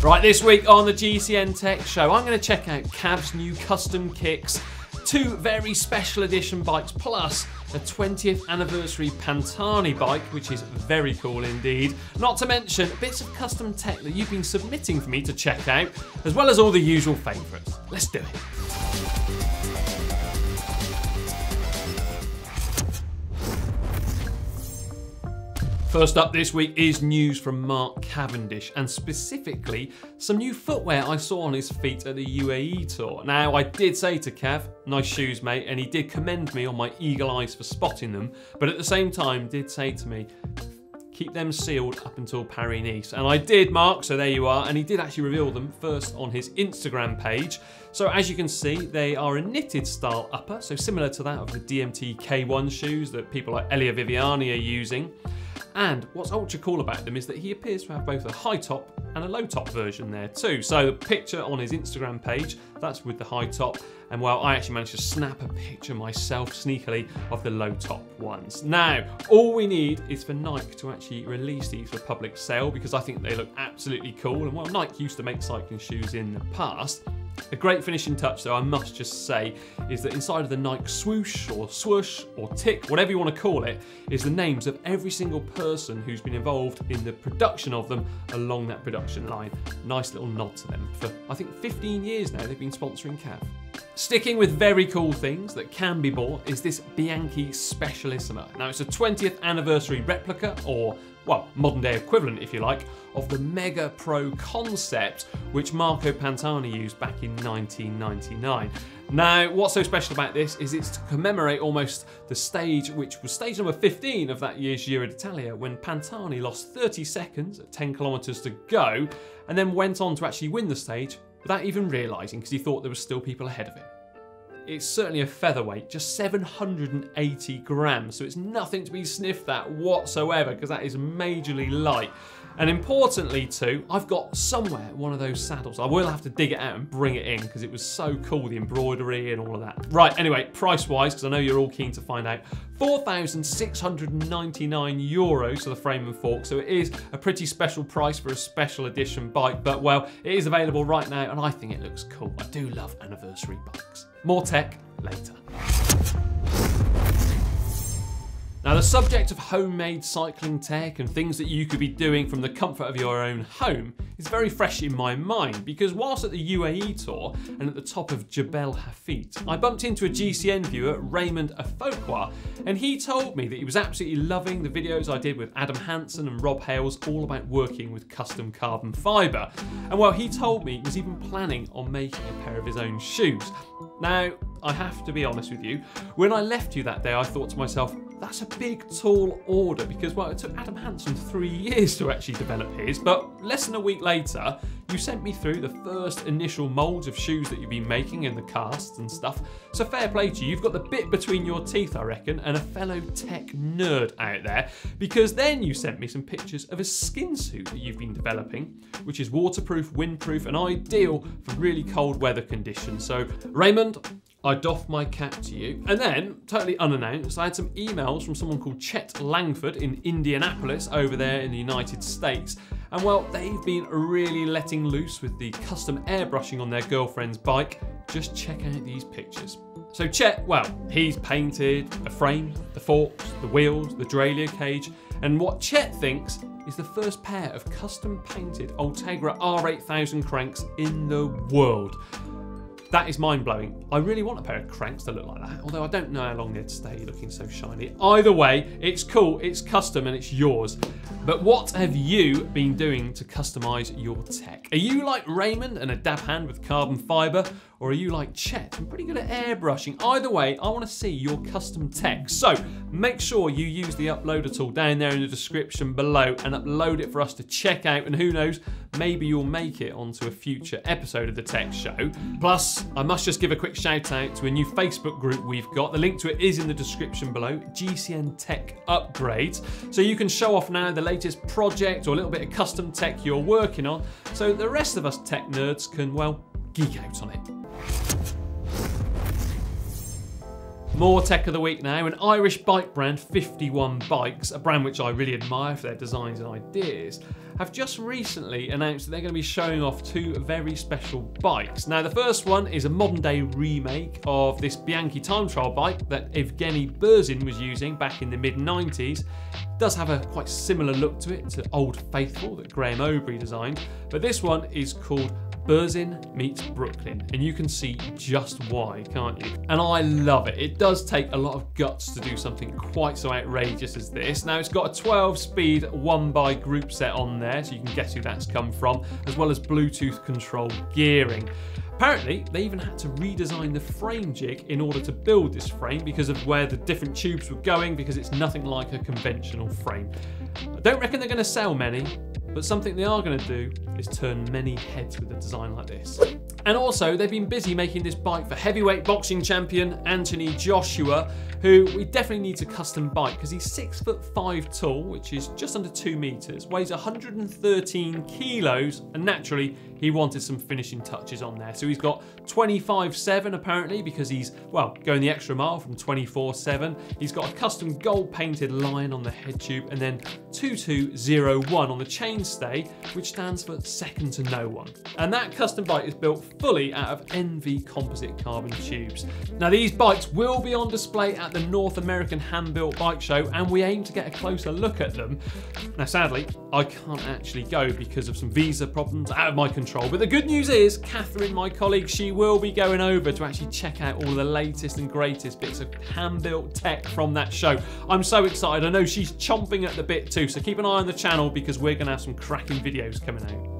Right, this week on the GCN Tech Show, I'm going to check out Cav's new custom kicks, two very special edition bikes, plus a 20th anniversary Pantani bike, which is very cool indeed. Not to mention bits of custom tech that you've been submitting for me to check out, as well as all the usual favourites. Let's do it. First up this week is news from Mark Cavendish, and specifically some new footwear I saw on his feet at the UAE tour. Now, I did say to Cav, nice shoes, mate, and he did commend me on my eagle eyes for spotting them, but at the same time, did say to me, keep them sealed up until Paris Nice. And I did, Mark, so there you are. And he did actually reveal them first on his Instagram page. So as you can see, they are a knitted style upper, so similar to that of the DMT K1 shoes that people like Elia Viviani are using. And what's ultra cool about them is that he appears to have both a high top and a low top version there too. So the picture on his Instagram page, that's with the high top. And well, I actually managed to snap a picture myself sneakily of the low top ones. Now, all we need is for Nike to actually release these for public sale because I think they look absolutely cool. And while Nike used to make cycling shoes in the past. A great finishing touch, though, I must just say, is that inside of the Nike swoosh or swoosh or tick, whatever you want to call it, is the names of every single person who's been involved in the production of them along that production line. Nice little nod to them. For I think 15 years now, they've been sponsoring Cav. Sticking with very cool things that can be bought is this Bianchi Specialissima. Now, it's a 20th anniversary replica, or well, modern day equivalent, if you like, of the Mega Pro concept, which Marco Pantani used back in 1999. Now, what's so special about this is it's to commemorate almost the stage, which was stage number 15 of that year's Giro d'Italia, when Pantani lost 30 seconds at 10 kilometres to go, and then went on to actually win the stage without even realising because he thought there were still people ahead of him. It's certainly a featherweight, just 780 grams, so it's nothing to be sniffed at whatsoever because that is majorly light. And importantly too, I've got somewhere one of those saddles. I will have to dig it out and bring it in because it was so cool, the embroidery and all of that. Right, anyway, price-wise, because I know you're all keen to find out, 4,699 euros for the frame and fork, so it is a pretty special price for a special edition bike, but well, it is available right now and I think it looks cool. I do love anniversary bikes. More tech later. Now, the subject of homemade cycling tech and things that you could be doing from the comfort of your own home is very fresh in my mind because whilst at the UAE tour and at the top of Jebel Hafit, I bumped into a GCN viewer, Raymond Afokwa, and he told me that he was absolutely loving the videos I did with Adam Hansen and Rob Hales all about working with custom carbon fibre. And well, he told me he was even planning on making a pair of his own shoes. Now, I have to be honest with you, when I left you that day, I thought to myself, that's a big, tall order because, well, it took Adam Hansen three years to actually develop his, but less than a week later, you sent me through the first initial moulds of shoes that you've been making and the casts and stuff. So fair play to you, you've got the bit between your teeth, I reckon, and a fellow tech nerd out there, because then you sent me some pictures of a skin suit that you've been developing, which is waterproof, windproof, and ideal for really cold weather conditions. So, Raymond, I doff my cap to you. And then, totally unannounced, I had some emails from someone called Chet Langford in Indianapolis over there in the United States. And well, they've been really letting loose with the custom airbrushing on their girlfriend's bike. Just check out these pictures. So Chet, well, he's painted the frame, the forks, the wheels, the derailleur cage, and what Chet thinks is the first pair of custom painted Ultegra R8000 cranks in the world. That is mind blowing. I really want a pair of cranks that look like that, although I don't know how long they'd stay looking so shiny. Either way, it's cool, it's custom, and it's yours. But what have you been doing to customize your tech? Are you like Raymond and a dab hand with carbon fiber? Or are you like Chet and pretty good at airbrushing? Either way, I want to see your custom tech. So make sure you use the uploader tool down there in the description below and upload it for us to check out. And who knows, maybe you'll make it onto a future episode of the Tech Show. Plus, I must just give a quick shout out to a new Facebook group we've got. The link to it is in the description below GCN Tech Upgrades. So you can show off now the latest project or a little bit of custom tech you're working on so the rest of us tech nerds can, well, geek out on it. More tech of the week now. An Irish bike brand, 51 Bikes, a brand which I really admire for their designs and ideas, have just recently announced that they're going to be showing off two very special bikes. Now, the first one is a modern day remake of this Bianchi time trial bike that Evgeny Berzin was using back in the mid 90s. It does have a quite similar look to it to Old Faithful that Graham Obree designed, but this one is called Berzin meets Brooklyn, and you can see just why, can't you? And I love it. It does take a lot of guts to do something quite so outrageous as this. Now, it's got a 12 speed one by group set on there, so you can guess who that's come from, as well as Bluetooth controlled gearing. Apparently, they even had to redesign the frame jig in order to build this frame because of where the different tubes were going, because it's nothing like a conventional frame. I don't reckon they're going to sell many, but something they are going to do is turn many heads with a design like this. And also, they've been busy making this bike for heavyweight boxing champion Anthony Joshua, who we definitely need a custom bike because he's six foot five tall, which is just under two meters, weighs 113 kilos, and naturally, he wanted some finishing touches on there. So he's got 25-7 apparently because he's, well, going the extra mile from 24-7. He's got a custom gold painted line on the head tube and then 2201 on the chainstay, which stands for second to no one. And that custom bike is built fully out of NV composite carbon tubes. Now these bikes will be on display at the North American Hand Built Bike Show and we aim to get a closer look at them. Now sadly, I can't actually go because of some visa problems out of my control. But the good news is, Catherine, my colleague, she will be going over to actually check out all the latest and greatest bits of hand-built tech from that show. I'm so excited. I know she's chomping at the bit too, so keep an eye on the channel because we're to have some cracking videos coming out.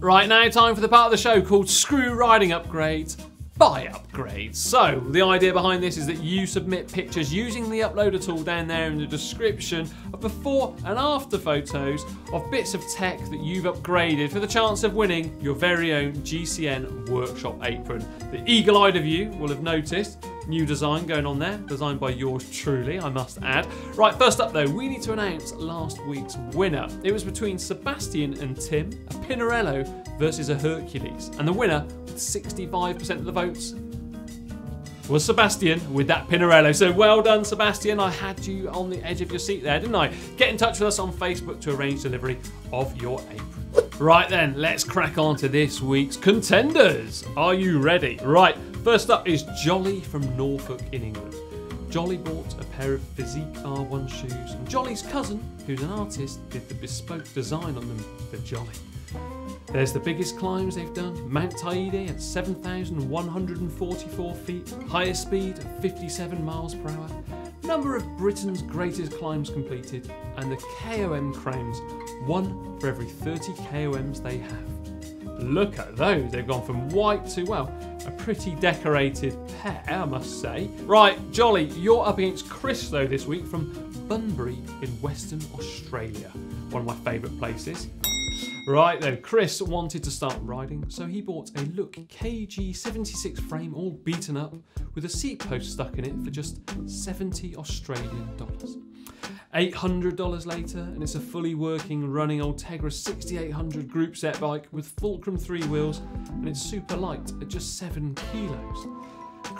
Right now, time for the part of the show called Screw Riding Upgrades buy upgrades. So the idea behind this is that you submit pictures using the uploader tool down there in the description of before and after photos of bits of tech that you've upgraded for the chance of winning your very own GCN workshop apron. The eagle-eyed of you will have noticed new design going on there, designed by yours truly, I must add. Right, first up though, we need to announce last week's winner. It was between Sebastian and Tim, a Pinarello versus a Hercules, and the winner with 65% of the votes was Sebastian with that Pinarello. So well done, Sebastian. I had you on the edge of your seat there, didn't I? Get in touch with us on Facebook to arrange delivery of your apron. Right then, let's crack on to this week's contenders. Are you ready? Right, first up is Jolly from Norfolk in England. Jolly bought a pair of Fizik R1 shoes, and Jolly's cousin, who's an artist, did the bespoke design on them for Jolly. There's the biggest climbs they've done Mount Teide at 7,144 feet, highest speed of 57 miles per hour, number of Britain's greatest climbs completed, and the KOM crowns, one for every 30 KOMs they have. Look at those, they've gone from white to, well, a pretty decorated pair, I must say. Right, Jolly, you're up against Chris, though, this week from Bunbury in Western Australia, one of my favourite places. Right then, Chris wanted to start riding, so he bought a Look KG76 frame all beaten up with a seat post stuck in it for just 70 Australian dollars. $800 later, and it's a fully working, running Ultegra 6800 group set bike with Fulcrum 3 wheels, and it's super light at just 7 kilos.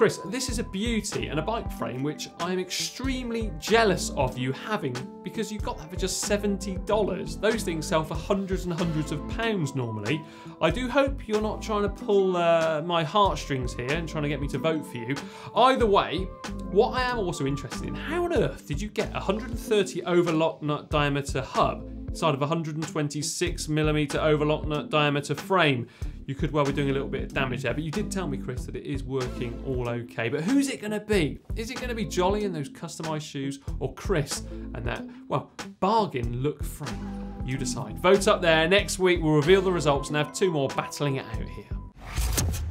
Chris, this is a beauty and a bike frame which I'm extremely jealous of you having because you got that for just $70. Those things sell for hundreds and hundreds of pounds normally. I do hope you're not trying to pull uh, my heartstrings here and trying to get me to vote for you. Either way, what I am also interested in, how on earth did you get a 130 overlock nut diameter hub inside of a 126 millimeter overlock nut diameter frame? You could well be doing a little bit of damage there. But you did tell me, Chris, that it is working all okay. But who's it going to be? Is it going to be Jolly in those customized shoes or Chris and that, well, bargain look frame? You decide. Vote up there. Next week, we'll reveal the results and have two more battling it out here.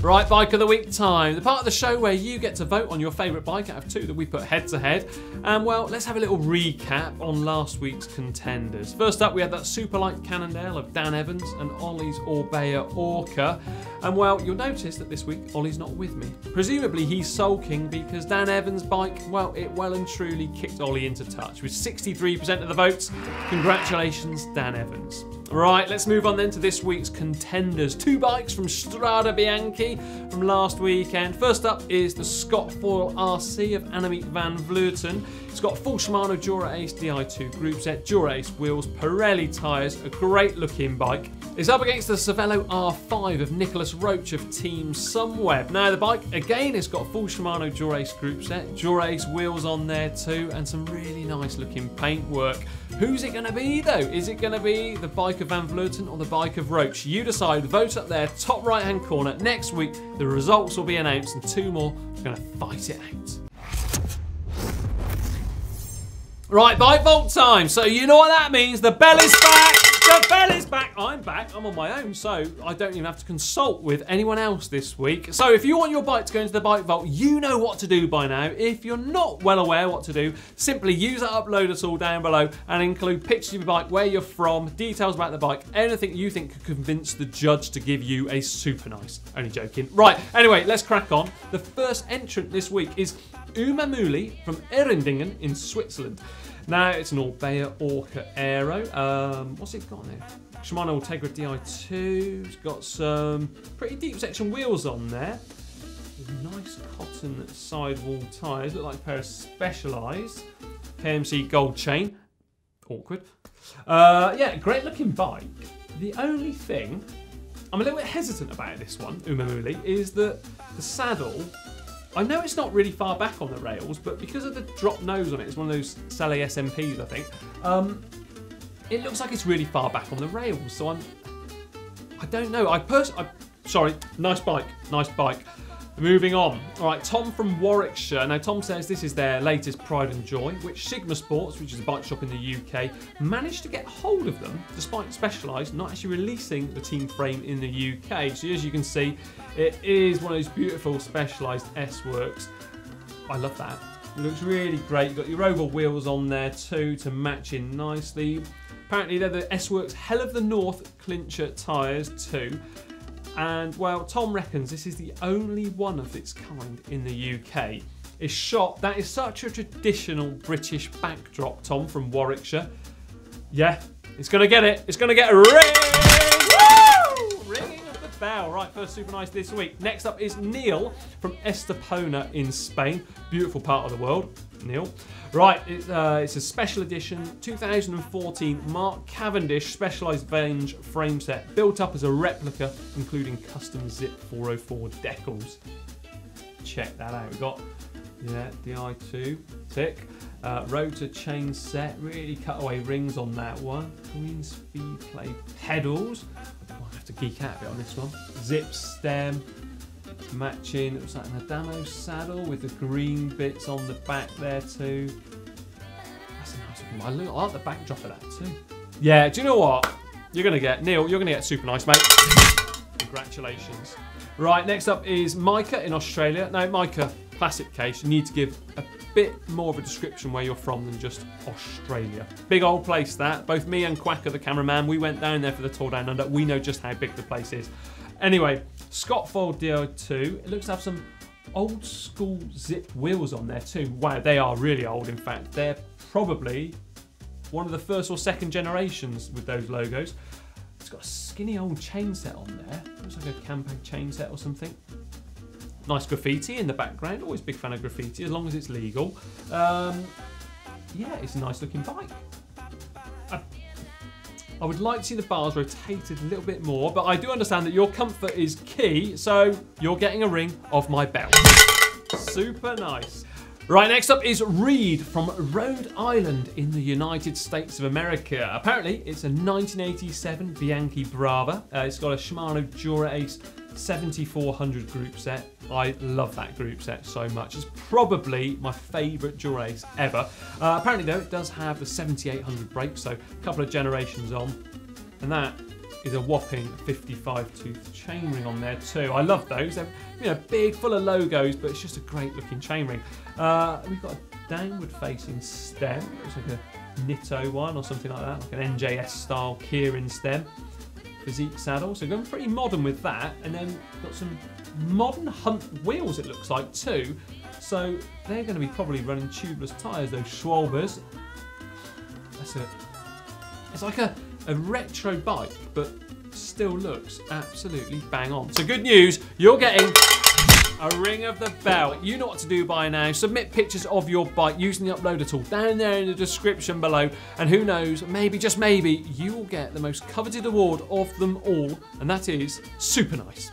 Right, Bike of the Week time. The part of the show where you get to vote on your favourite bike out of two that we put head to head. And well, let's have a little recap on last week's contenders. First up, we had that super light Cannondale of Dan Evans and Ollie's Orbea Orca. And well, you'll notice that this week Ollie's not with me. Presumably he's sulking because Dan Evans' bike, well, it well and truly kicked Ollie into touch with 63% of the votes. Congratulations, Dan Evans. Right, let's move on then to this week's contenders. Two bikes from Strade Bianche from last weekend. First up is the Scott Foil RC of Annemiek van Vleuten. It's got full Shimano Dura Ace Di2 group set, Dura Ace wheels, Pirelli tyres, a great looking bike. It's up against the Cervelo R5 of Nicolas Roche of Team Sunweb. Now the bike, again, it's got full Shimano Dura Ace group set, Dura Ace wheels on there too, and some really nice looking paintwork. Who's it going to be though? Is it going to be the bike of Van Vleuten or the bike of Roche? You decide, vote up there, top right hand corner. Next week, the results will be announced and two more are going to fight it out. Right, bike vault time. So you know what that means. The bell is back. The bell is back. I'm back. I'm on my own, so I don't even have to consult with anyone else this week. So if you want your bike to go into the bike vault, you know what to do by now. If you're not well aware what to do, simply use that uploader tool down below and include pictures of your bike, where you're from, details about the bike, anything you think could convince the judge to give you a super nice. Only joking. Right, anyway, let's crack on. The first entrant this week is Uma Muli from Erindingen in Switzerland. Now it's an Orbea Orca Aero. Um, what's it got there? Shimano Ultegra Di2. It's got some pretty deep section wheels on there. Nice cotton sidewall tyres. Look like a pair of Specialized. KMC gold chain. Awkward. Uh, yeah, great looking bike. The only thing I'm a little bit hesitant about this one, Uma Muli, is that the saddle I know it's not really far back on the rails, but because of the drop nose on it, it's one of those Selle SMPs, I think. Um, it looks like it's really far back on the rails, so I'm. I don't know. I pers. I, sorry, nice bike, nice bike. Moving on. All right, Tom from Warwickshire. Now, Tom says this is their latest pride and joy, which Sigma Sports, which is a bike shop in the UK, managed to get hold of them, despite Specialized not actually releasing the team frame in the UK. So, as you can see, it is one of those beautiful Specialized S Works. I love that. It looks really great. You've got your oval wheels on there too to match in nicely. Apparently, they're the S Works Hell of the North clincher tyres too. And well, Tom reckons this is the only one of its kind in the UK. It's shot, that is such a traditional British backdrop, Tom from Warwickshire. Yeah, it's gonna get it. It's gonna get a ring! Bell. Right, first super nice this week. Next up is Neil from Estepona in Spain. Beautiful part of the world. Neil. Right, it's, uh, it's a special edition 2014 Mark Cavendish Specialized Venge frame set, built up as a replica, including custom Zipp 404 decals. Check that out. We've got yeah, Di2, tick. Uh, rotor chain set, really cutaway rings on that one. Green Speedplay pedals. I'll have to geek out a bit on this one. Zipp stem, matching. It was like an Adamo saddle with the green bits on the back there too. That's a nice one. I, I like the backdrop of that too. Yeah, do you know what? You're gonna get Neil. You're gonna get super nice, mate. Congratulations. Right, next up is Micah in Australia. Now, Micah, classic case. You need to give a bit more of a description where you're from than just Australia. Big old place that. Both me and Quacker, the cameraman, we went down there for the tour down under. We know just how big the place is. Anyway, Scott Foil Di2. It looks to have some old school Zipp wheels on there too. Wow, they are really old. In fact, they're probably one of the first or second generations with those logos. It's got a skinny old chain set on there. Looks like a Campag chain set or something. Nice graffiti in the background. Always big fan of graffiti as long as it's legal. Um, yeah, it's a nice looking bike. I would like to see the bars rotated a little bit more, but I do understand that your comfort is key, so you're getting a ring of my belt. Super nice. Right, next up is Reed from Rhode Island in the United States of America. Apparently, it's a 1987 Bianchi Brava. Uh, it's got a Shimano Dura Ace 7400 group set. I love that group set so much. It's probably my favourite Ace ever. Uh, apparently, though, it does have the 7800 brake, so a couple of generations on. And that is a whopping 55 tooth chainring on there too. I love those. They're you know big, full of logos, but it's just a great looking chainring. Uh, we've got a downward facing stem. It's like a Nitto one or something like that, like an NJS style Kirin stem. Fizik saddle, so going pretty modern with that, and then got some modern Hunt wheels. It looks like too. So they're going to be probably running tubeless tyres. Those Schwalbers. That's it. It's like a, a retro bike, but still looks absolutely bang on. So good news, you're getting a ring of the bell. You know what to do by now. Submit pictures of your bike using the uploader tool down there in the description below. And who knows, maybe, just maybe, you will get the most coveted award of them all, and that is Super Nice.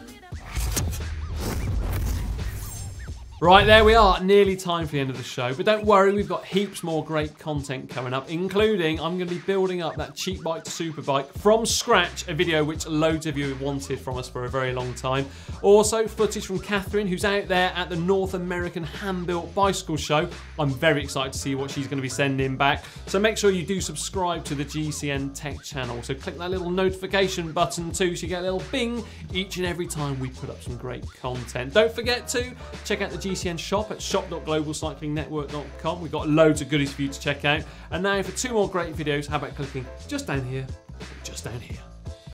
Right, there we are, nearly time for the end of the show. But don't worry, we've got heaps more great content coming up, including I'm going to be building up that cheap bike to super bike from scratch, a video which loads of you have wanted from us for a very long time. Also, footage from Catherine, who's out there at the North American Hand-Built Bicycle Show. I'm very excited to see what she's going to be sending back. So make sure you do subscribe to the GCN Tech channel. So click that little notification button too, so you get a little bing each and every time we put up some great content. Don't forget to check out the GCN shop at shop.globalcyclingnetwork.com. We've got loads of goodies for you to check out. And now for two more great videos, how about clicking just down here, just down here.